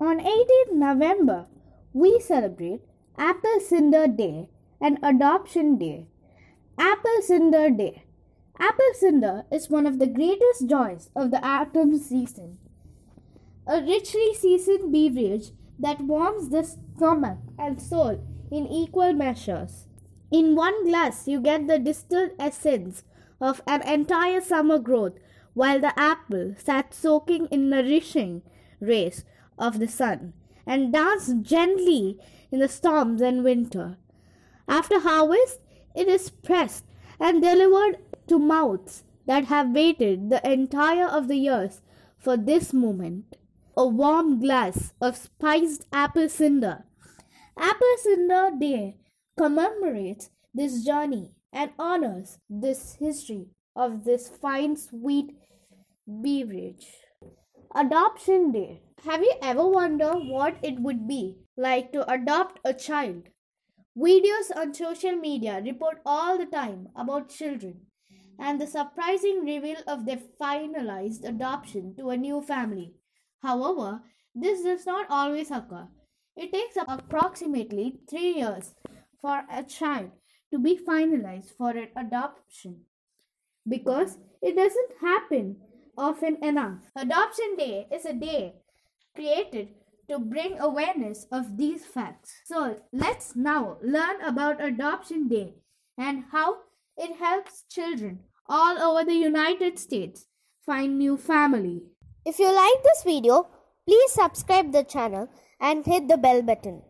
On 18th November, we celebrate Apple Cider Day and Adoption Day. Apple Cider Day. Apple cider is one of the greatest joys of the autumn season. A richly seasoned beverage that warms the stomach and soul in equal measures. In one glass, you get the distilled essence of an entire summer growth, while the apple sat soaking in nourishing rays of the sun and danced gently in the storms and winter. After harvest, it is pressed and delivered to mouths that have waited the entire of the years for this moment. A warm glass of spiced apple cider. Apple Cider Day commemorates this journey and honors this history of this fine sweet beverage. Adoption Day. Have you ever wondered what it would be like to adopt a child? Videos on social media report all the time about children and the surprising reveal of their finalized adoption to a new family. However, this does not always occur. It takes approximately three years for a child to be finalized for an adoption because it doesn't happen often enough. Adoption Day is a day created to bring awareness of these facts. So let's now learn about Adoption Day and how it helps children all over the United States find new family. If you like this video, please subscribe the channel and hit the bell button.